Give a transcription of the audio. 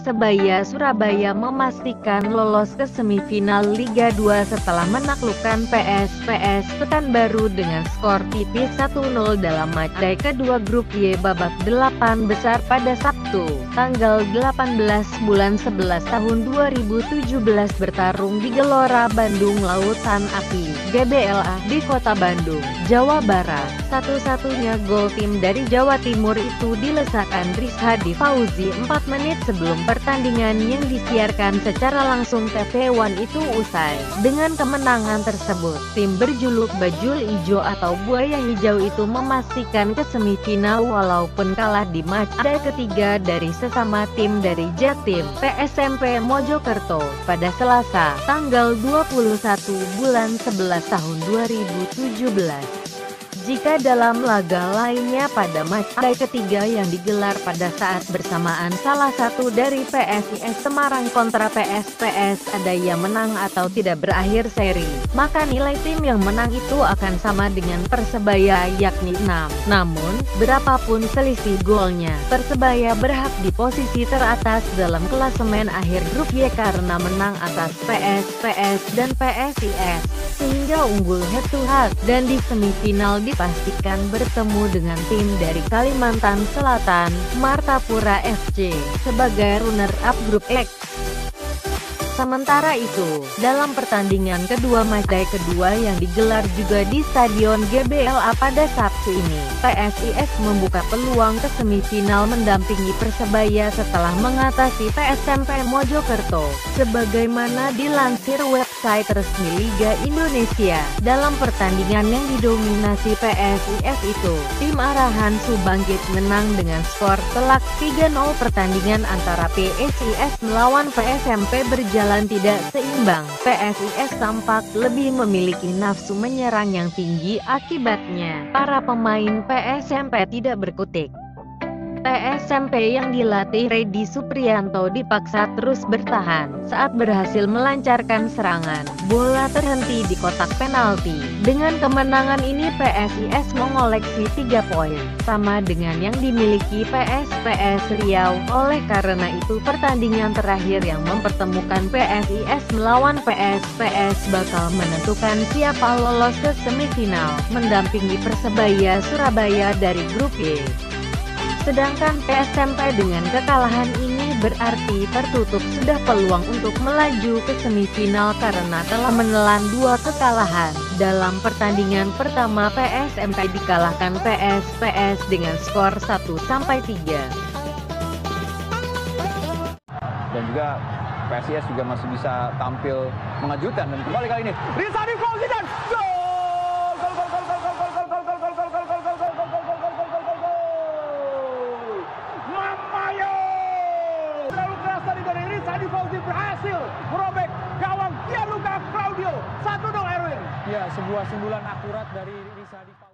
Persebaya Surabaya memastikan lolos ke semifinal Liga 2 setelah menaklukkan PSPS Pekanbaru dengan skor tipis 1-0 dalam matchday kedua grup Y babak 8 besar pada Sabtu, tanggal 18 bulan 11 tahun 2017 bertarung di Gelora Bandung Lautan Api, GBLA di Kota Bandung, Jawa Barat. Satu-satunya gol tim dari Jawa Timur itu dilesakan Rizhadi Fauzi 4 menit sebelum sebelum pertandingan yang disiarkan secara langsung TV One itu usai. Dengan kemenangan tersebut, tim berjuluk Bajul Ijo atau Buaya Hijau itu memastikan ke semifinal walaupun kalah di match day ketiga dari sesama tim dari Jatim, PSMP Mojokerto, pada Selasa, tanggal 21 bulan 11 tahun 2017 jika dalam laga lainnya pada matchday ketiga yang digelar pada saat bersamaan salah satu dari PSIS Semarang kontra PSPS ada yang menang atau tidak berakhir seri, maka nilai tim yang menang itu akan sama dengan Persebaya yakni 6. Namun, berapapun selisih golnya, Persebaya berhak di posisi teratas dalam klasemen akhir grup Y karena menang atas PSPS dan PSIS, sehingga unggul head to head, dan di semifinal dipastikan bertemu dengan tim dari Kalimantan Selatan, Martapura FC, sebagai runner-up grup X. Sementara itu, dalam pertandingan kedua matchday kedua yang digelar juga di Stadion GBLA pada Sabtu ini, PSIS membuka peluang ke semifinal mendampingi Persebaya setelah mengatasi PSMP Mojokerto. Sebagaimana dilansir website resmi Liga Indonesia, dalam pertandingan yang didominasi PSIS itu, tim arahan Subangkit menang dengan skor telak 3-0 pertandingan antara PSIS melawan PSMP berjalan berjalan tidak seimbang, PSIS tampak lebih memiliki nafsu menyerang yang tinggi akibatnya, para pemain PSMP tidak berkutik. TSMP yang dilatih Redi Suprianto dipaksa terus bertahan saat berhasil melancarkan serangan. Bola terhenti di kotak penalti. Dengan kemenangan ini PSIS mengoleksi 3 poin, sama dengan yang dimiliki PSPS Riau. Oleh karena itu pertandingan terakhir yang mempertemukan PSIS melawan PSPS bakal menentukan siapa lolos ke semifinal, mendampingi Persebaya Surabaya dari grup E. Sedangkan PSMP dengan kekalahan ini berarti tertutup sudah peluang untuk melaju ke semifinal karena telah menelan dua kekalahan. Dalam pertandingan pertama PSMP dikalahkan PSPS dengan skor 1-3. Dan juga PSIS juga masih bisa tampil mengejutkan dan kembali kali ini Rizani Fauzi dan gol! Sadi Fauzi berhasil merobek gawang Gianluca Claudio. 1-0 Erwin. Ya, sebuah sundulan akurat dari Rizadi